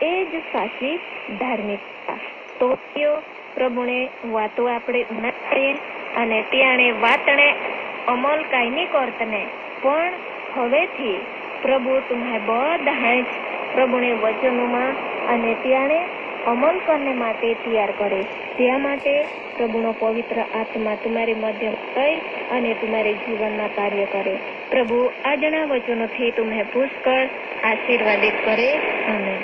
એ જ સાચી ધાર્મિકતા તો પ્રભુને વાતો આપણે ઉણાવીએ અને ત્યાણે વાતને અમલ કાયમી કરતને. પણ હવેથી પ્રભુ તુમ્હે બધાય જ પ્રભુને વચનોમાં અને ત્યાણે અમલ કરને માટે તૈયાર કરે. ત્યાં માટે પ્રભુનો પવિત્ર આત્મા તમારી મધ્ય કઈ અને તમારી જીવનમાં કાર્ય કરે. પ્રભુ આજના વચનોથી તમે પુષ્કળ આશીર્વાદિત કરે. અને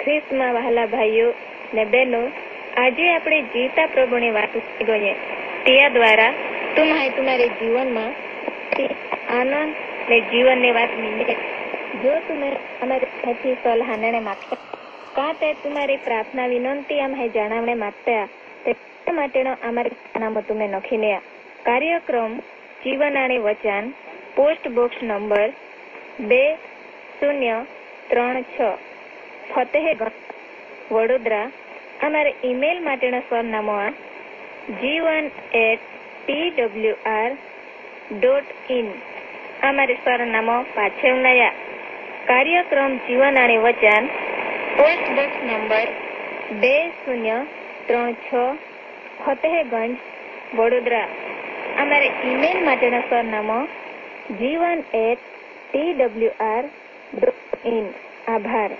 ખ્રિસ્તમાં વહાલા ભાઈઓ ને બહેનો, આજે આપણે જીતા પ્રભુની વાત ગણીએ ત્યાં દ્વારા તમારે તમારે જીવનમાં આનંદ ને જીવનની વાત મીંડે જો તમે અમારી સાચી સલાહને માગતા, કાં તે તમારી પ્રાર્થના વિનંતી અમે જણાવણે માગતા, તે માટેનો અમારી નામો તમે નખી કાર્યક્રમ જીવન અને વચન પોસ્ટ બોક્સ નંબર બે શૂન્ય ત્રણ છ ફતેહગંજ વડોદરા અમારે ઈમેલ માટેનો સરનામો આ જીવન એટ pwr ડોટ ઇન અમારે સરનામો પાછળનયા કાર્યક્રમ જીવન અને વચન પોસ્ટ બોક્સ નંબર બે શૂન્ય ત્રણ છ ફતેહગંજ વડોદરા અમારે ઈમેલ માટેનો સરનામો જીવન એટ pwr ડોટ ઇન આભાર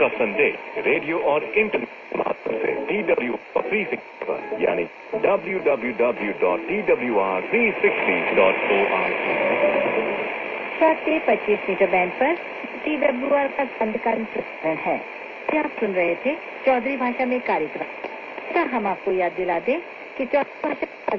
का संदेश रेडियो और इंटरनेट से टी डब्ल्यू थ्री सिक्सटी यानी W W W dot T W R three sixty dot O R से पच्चीस मीटर बैंड पर टी डब्ल्यू आर का अंधकार प्रसारण है। आप सुन रहे थे चौधरी भाषा में कार्यक्रम? हम आपको याद दिला दें कि चौधरी भाषा